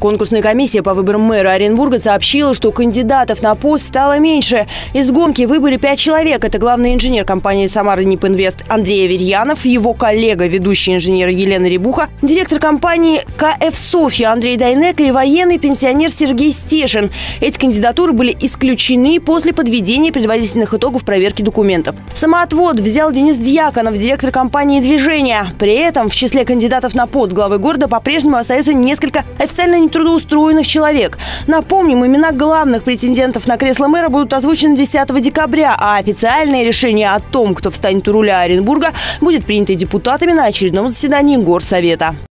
Конкурсная комиссия по выборам мэра Оренбурга сообщила, что кандидатов на пост стало меньше. Из гонки выбыли пять человек. Это главный инженер компании «Самара Нипинвест» Андрей Аверьянов, его коллега, ведущий инженер Елена Рябуха, директор компании КФ «Софья» Андрей Дайнека и военный пенсионер Сергей Стешин. Эти кандидатуры были исключены после подведения предварительных итогов проверки документов. Самоотвод взял Денис Дьяконов, директор компании «Движение». При этом в числе кандидатов на пост главы города по-прежнему остается несколько официально нетрудоустроенных человек. Напомним, имена главных претендентов на кресло мэра будут озвучены 10 декабря, а официальное решение о том, кто встанет у руля Оренбурга, будет принято депутатами на очередном заседании Горсовета.